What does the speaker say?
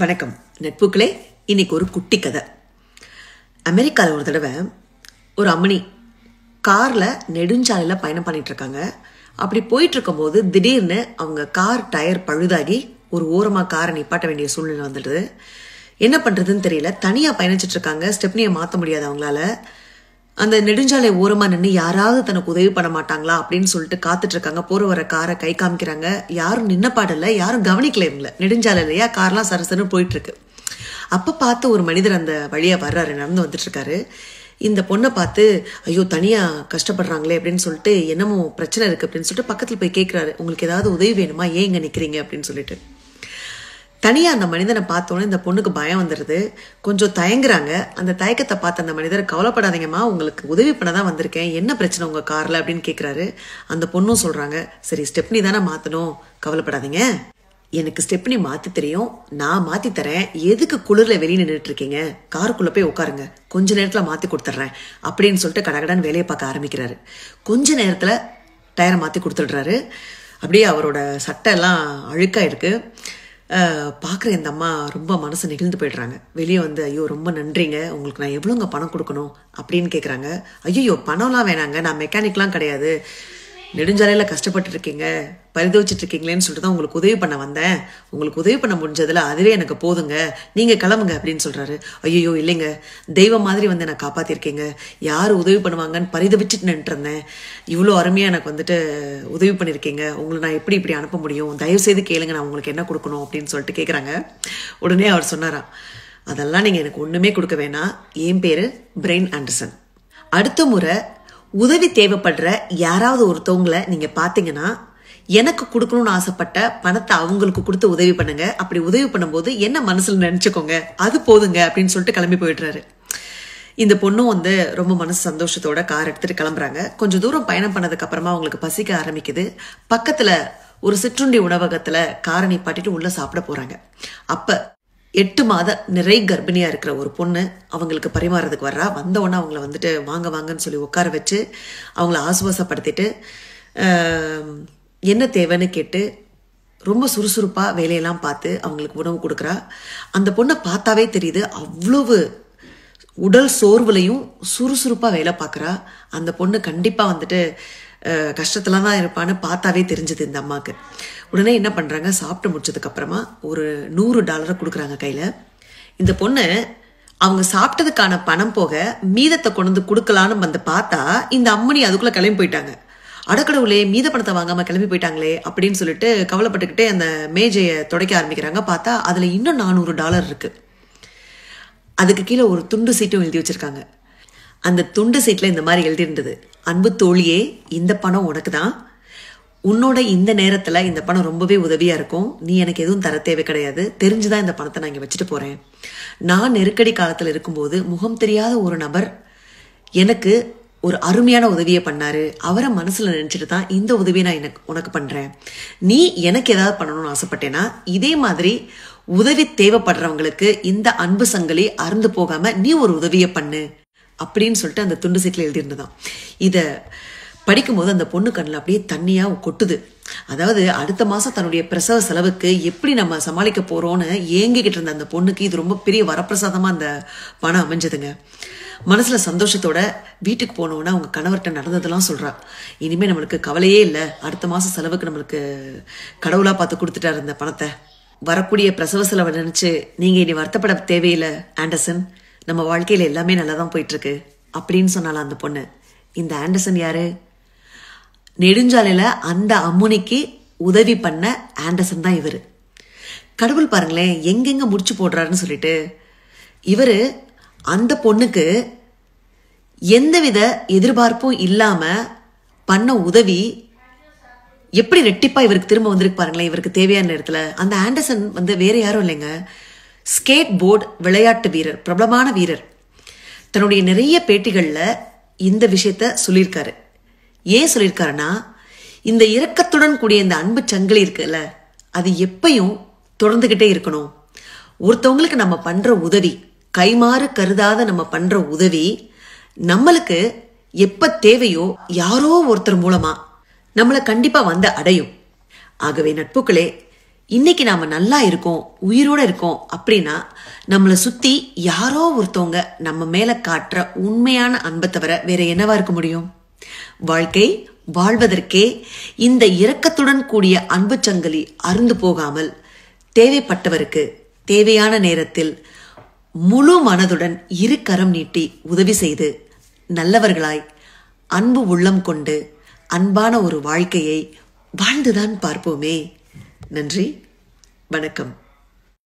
வணக்கம். நட்புக்களே இன்னைக்கு ஒரு குட்டி கதை. அமெரிக்காவில் ஒரு தடவை ஒரு அம்மணி காரில் நெடுஞ்சாலையில் பயணம் பண்ணிட்டு இருக்காங்க அப்படி போயிட்டு இருக்கும்போது திடீர்னு அவங்க கார் டயர் பழுதாகி ஒரு ஓரமாக காரை நிப்பாட்ட வேண்டிய சூழ்நிலை வந்துடுது. என்ன பண்ணுறதுன்னு தெரியல. தனியாக பயணிச்சிட்டு இருக்காங்க ஸ்டெப்னியை மாற்ற முடியாது அவங்களால. அந்த நெடுஞ்சாலை ஓரமா நின்று யாராவது தனக்கு உதவி பண்ண மாட்டாங்களா அப்படின்னு சொல்லிட்டு காத்துட்டு இருக்காங்க போற வர காரை கை காமிக்கிறாங்க. யாரும் நின்ன பாடல யாரும் கவனிக்கல இவங்கள. நெடுஞ்சாலை இல்லையா கார்லாம் சரசரன்னு போயிட்டு இருக்கு அப்ப பார்த்து ஒரு மனிதர் அந்த வழியா வர்றாரு நடந்து வந்துட்டு இருக்காரு இந்த பொண்ணை பார்த்து ஐயோ தனியா கஷ்டப்படுறாங்களே அப்படின்னு சொல்லிட்டு என்னமோ பிரச்சனை இருக்கு அப்படின்னு சொல்லிட்டு பக்கத்துல போய் கேட்கிறாரு உங்களுக்கு ஏதாவது உதவி வேணுமா? ஏன் இங்க நிக்கிறீங்க? அப்படின்னு சொல்லிட்டு. தனியாக அந்த மனிதனை பார்த்தோன்னே இந்த பொண்ணுக்கு பயம் வந்துடுது கொஞ்சம் தயங்குறாங்க. அந்த தயக்கத்தை பார்த்த அந்த மனிதர் கவலைப்படாதீங்கம்மா உங்களுக்கு உதவி பண்ண தான் வந்திருக்கேன். என்ன பிரச்சனை உங்கள் காரில்? அப்படின்னு கேட்குறாரு அந்த பொண்ணும் சொல்கிறாங்க சரி ஸ்டெப்னி தானே மாற்றணும் கவலைப்படாதீங்க. எனக்கு ஸ்டெப்னி மாற்றி தெரியும். நான் மாற்றி தரேன். எதுக்கு குளிரில் வெளியே நின்றுட்டு இருக்கீங்க காருக்குள்ளே போய் உட்காருங்க. கொஞ்ச நேரத்தில் மாற்றி கொடுத்துட்றேன். அப்படின்னு சொல்லிட்டு கடகடான்னு வேலையை பார்க்க ஆரம்பிக்கிறாரு. கொஞ்ச நேரத்தில் டயரை மாற்றி கொடுத்துடுறாரு. அப்படியே அவரோட சட்டை எல்லாம் அழுக்காக இருக்குது பார்க்குற இந்த அம்மா ரொம்ப மனசு நெகிழ்ந்து போயிடுறாங்க. வெளியே வந்து ஐயோ ரொம்ப நன்றிங்க. உங்களுக்கு நான் எவ்வளோங்க பணம் கொடுக்கணும்? அப்படின்னு கேட்குறாங்க ஐயோ பணம்லாம் வேணாங்க. நான் மெக்கானிக்லாம் கிடையாது. நெடுஞ்சாலையில் கஷ்டப்பட்டு இருக்கீங்க பரிதவிச்சிட்டு இருக்கீங்களேன்னு சொல்லிட்டு தான் உங்களுக்கு உதவி பண்ண வந்தேன். உங்களுக்கு உதவி பண்ண முடிஞ்சதில் அதுவே எனக்கு போதுங்க. நீங்கள் கிளம்புங்க அப்படின்னு சொல்கிறாரு ஐயோ இல்லைங்க. தெய்வம் மாதிரி வந்து என்னை காப்பாற்றிருக்கீங்க யார் உதவி பண்ணுவாங்கன்னு பரிதவிச்சுட்டு நின்றுருந்தேன் இவ்வளோ அருமையாக எனக்கு வந்துட்டு உதவி பண்ணியிருக்கீங்க உங்களை நான் எப்படி இப்படி அனுப்ப முடியும்? தயவு செய்து கேளுங்க நான் உங்களுக்கு என்ன கொடுக்கணும் அப்படின்னு சொல்லிட்டு கேட்குறாங்க உடனே அவர் சொன்னாராம் அதெல்லாம் நீங்கள் எனக்கு ஒன்றுமே கொடுக்க வேணாம். என் பேர் பிரெயின் ஆண்டர்சன். அடுத்த முறை உதவி தேவைப்படுற யாராவது ஒருத்தவங்களை நீங்க பாத்தீங்கன்னா எனக்கு கொடுக்கணும்னு ஆசைப்பட்ட பணத்தை அவங்களுக்கு கொடுத்து உதவி பண்ணுங்க. அப்படி உதவி பண்ணும்போது என்ன மனசுல நினைச்சுக்கோங்க? அது போதுங்க அப்படின்னு சொல்லிட்டு கிளம்பி போயிடுறாரு. இந்த பொண்ணும் வந்து ரொம்ப மனசு சந்தோஷத்தோட கார் எடுத்துட்டு கிளம்புறாங்க. கொஞ்சம் தூரம் பயணம் பண்ணதுக்கு அப்புறமா அவங்களுக்கு பசிக்க ஆரம்பிக்குது. பக்கத்துல ஒரு சிற்றுண்டி உணவகத்துல காரை நிப்பாட்டிட்டு உள்ள சாப்பிட போறாங்க. அப்ப எட்டு மாத நிறை கர்ப்பிணியாக இருக்கிற ஒரு பொண்ணு அவங்களுக்கு பரிமாறதுக்கு வர்றா. வந்தவொன்னே அவங்கள வந்துட்டு வாங்க வாங்கன்னு சொல்லி உட்கார வச்சு அவங்கள ஆசுவாசப்படுத்திட்டு என்ன தேவைன்னு கேட்டு ரொம்ப சுறுசுறுப்பாக வேலையெல்லாம் பார்த்து அவங்களுக்கு உணவு கொடுக்குறா. அந்த பொண்ணை பார்த்தாவே தெரியுது அவ்வளவு உடல் சோர்வுலையும் சுறுசுறுப்பாக வேலை பார்க்குறா. அந்த பொண்ணு கண்டிப்பாக வந்துட்டு கஷ்டத்தில் தான் இருப்பான்னு பார்த்தாவே தெரிஞ்சது இந்த அம்மாவுக்கு உடனே என்ன பண்ணுறாங்க சாப்பிட்டு முடிச்சதுக்கப்புறமா ஒரு நூறு டாலரை கொடுக்குறாங்க கையில். இந்த பொண்ணு அவங்க சாப்பிட்டதுக்கான பணம் போக மீதத்தை கொண்டு வந்து கொடுக்கலான்னு வந்து பார்த்தா இந்த அம்மனி அதுக்குள்ளே கிளம்பி போயிட்டாங்க. அடக்கடவுளே மீத பணத்தை வாங்காமல் கிளம்பி போயிட்டாங்களே அப்படின்னு சொல்லிட்டு கவலைப்பட்டுக்கிட்டே அந்த மேஜையை துடைக்க ஆரம்பிக்கிறாங்க. பார்த்தா அதில் இன்னும் நானூறு டாலர் இருக்குது அதுக்கு கீழே ஒரு துண்டு சீட்டும் எழுதி வச்சுருக்காங்க. அந்த துண்டு சீட்டில் இந்த மாதிரி எழுதியிருந்தது. அன்பு தோழியே இந்த பணம் உனக்கு தான் உன்னோட இந்த நேரத்தில் இந்த பணம் ரொம்பவே உதவியா இருக்கும். நீ எனக்கு எதுவும் தர தேவை கிடையாது. தெரிஞ்சுதான் இந்த பணத்தை நான் இங்கே வச்சுட்டு போறேன். நான் நெருக்கடி காலத்தில் இருக்கும்போது முகம் தெரியாத ஒரு நபர் எனக்கு ஒரு அருமையான உதவியை பண்ணாரு. அவரை மனசுல நினைச்சிட்டு தான் இந்த உதவியை நான் எனக்கு உனக்கு பண்றேன். நீ எனக்கு ஏதாவது பண்ணணும்னு ஆசைப்பட்டேன்னா இதே மாதிரி உதவி தேவைப்படுறவங்களுக்கு இந்த அன்பு சங்கிலி அறுந்து போகாம நீ ஒரு உதவியை பண்ணு. அப்படின்னு சொல்லிட்டு அந்த துண்டு சீட்டில் எழுதியிருந்ததான் இதை படிக்கும்போது அந்த பொண்ணு கண்ணில் அப்படியே தண்ணியாக கொட்டுது. அதாவது அடுத்த மாதம் தன்னுடைய பிரசவ செலவுக்கு எப்படி நம்ம சமாளிக்க போகிறோன்னு ஏங்கிக்கிட்டு இருந்த அந்த பொண்ணுக்கு இது ரொம்ப பெரிய வரப்பிரசாதமாக அந்த பணம் அமைஞ்சதுங்க. மனசில் சந்தோஷத்தோட வீட்டுக்கு போனோன்னா அவங்க கணவர்கிட்ட நடந்ததெல்லாம் சொல்கிறா இனிமேல் நம்மளுக்கு கவலையே இல்லை. அடுத்த மாதம் செலவுக்கு நம்மளுக்கு கடவுளாக பார்த்து கொடுத்துட்டாரு இந்த பணத்தை. வரக்கூடிய பிரசவ செலவை நினச்சி நீங்கள் இனி வருத்தப்பட தேவையில்லை ஆண்டர்சன். நம்ம வாழ்க்கையில் எல்லாமே நல்லா தான் போயிட்டுருக்கு அப்படின்னு சொன்னால அந்த பொண்ணு. இந்த ஆண்டர்சன் யாரு? நெடுஞ்சாலையில் அந்த அம்முனிக்கு உதவி பண்ண ஆண்டர்சன் தான் இவர். கடவுள் பாருங்களேன் எங்கெங்க முடிச்சு போடுறாருன்னு சொல்லிட்டு இவர் அந்த பொண்ணுக்கு எந்தவித எதிர்பார்ப்பும் இல்லாமல் பண்ண உதவி எப்படி ரெட்டிப்பா இவருக்கு திரும்ப வந்திருக்கு பாருங்களேன் இவருக்கு தேவையான நேரத்தில். அந்த ஆண்டர்சன் வந்து வேற யாரும் இல்லைங்க. ஸ்கேட் போர்டு விளையாட்டு வீரர் பிரபலமான வீரர். தன்னுடைய நிறைய பேட்டிகளில் இந்த விஷயத்த சொல்லியிருக்காரு. ஏன் சொல்லியிருக்காருன்னா இந்த இரக்கத்துடன் கூடிய இந்த அன்பு சங்கிலி இருக்குல்ல அது எப்பையும் தொடர்ந்துகிட்டே இருக்கணும். ஒருத்தவங்களுக்கு நம்ம பண்ற உதவி கைமாறு கருதாத நம்ம பண்ற உதவி நம்மளுக்கு எப்ப தேவையோ யாரோ ஒருத்தர் மூலமா நம்மளை கண்டிப்பா வந்து அடையும். ஆகவே நட்புகளே இன்னைக்கு நாம நல்லா இருக்கோம் உயிரோட இருக்கோம் அப்படின்னா நம்மளை சுத்தி யாரோ ஒருத்தவங்க நம்ம மேல காட்டுற உண்மையான அன்பை தவிர வேற என்னவா இருக்க முடியும்? வாழ்க்கை வாழ்வதற்கே இந்த இரக்கத்துடன் கூடிய அன்பு சங்கிலி அருந்து போகாமல் தேவைப்பட்டவருக்கு தேவையான நேரத்தில் முழு மனதுடன் இரு கரம் நீட்டி உதவி செய்து நல்லவர்களாய் அன்பு உள்ளம் கொண்டு அன்பான ஒரு வாழ்க்கையை வாழ்ந்துதான் பார்ப்போமே. நன்றி. வணக்கம்.